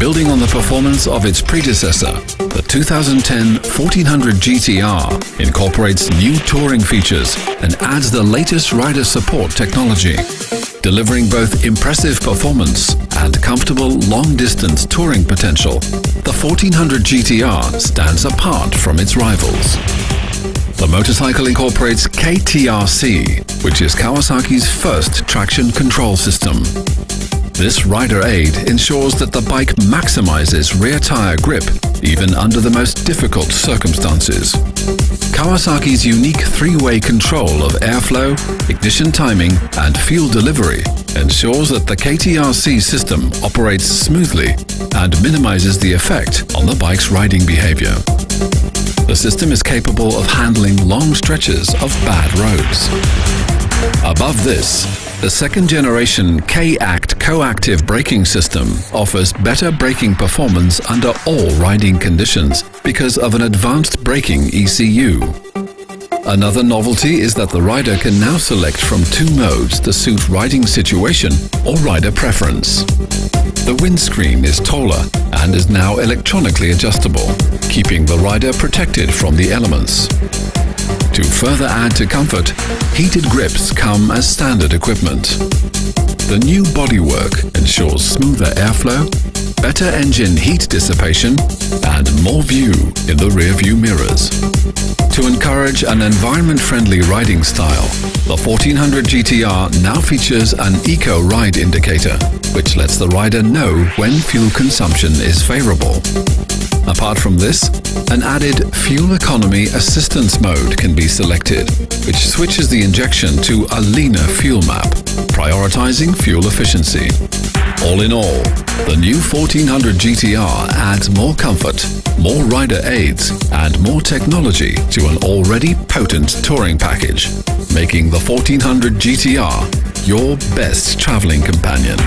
building on the performance of its predecessor, the 2010 1400 GTR incorporates new touring features and adds the latest rider support technology, delivering both impressive performance and comfortable long-distance touring potential. The 1400 GTR stands apart from its rivals. The motorcycle incorporates KTRC, which is Kawasaki's first traction control system. This rider aid ensures that the bike maximizes rear tire grip even under the most difficult circumstances. Kawasaki's unique three-way control of airflow, ignition timing and fuel delivery ensures that the KTRC system operates smoothly and minimizes the effect on the bike's riding behavior. The system is capable of handling long stretches of bad roads. Above this, the second generation K-ACT coactive braking system offers better braking performance under all riding conditions because of an advanced braking ECU. Another novelty is that the rider can now select from two modes to suit riding situation or rider preference. The windscreen is taller and is now electronically adjustable, keeping the rider protected from the elements. To further add to comfort, heated grips come as standard equipment. The new bodywork ensures smoother airflow, better engine heat dissipation, and more view in the rear-view mirrors. To encourage an environment-friendly riding style, the 1400 GTR now features an Eco Ride indicator, which lets the rider know when fuel consumption is favorable. Apart from this, an added fuel economy assistance mode can be selected, which switches the injection to a leaner fuel map, prioritizing fuel efficiency. All in all, the new 1400 GTR adds more comfort, more rider aids, and more technology to an already potent touring package, making the 1400 GTR your best traveling companion.